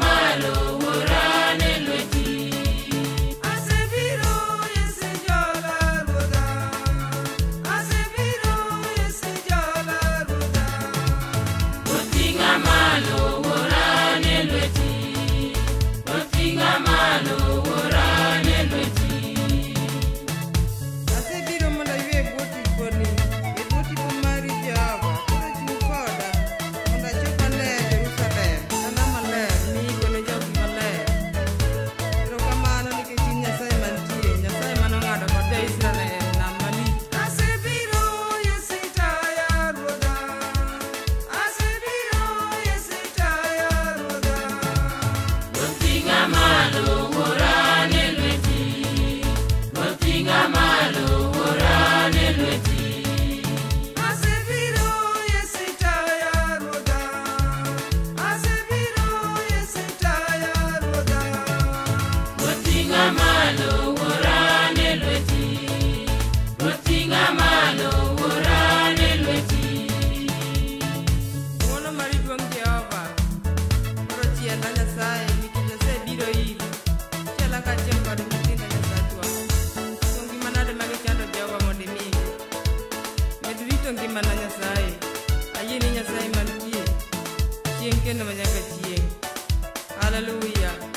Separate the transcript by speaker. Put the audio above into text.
Speaker 1: máa lò. face, Hallelujah.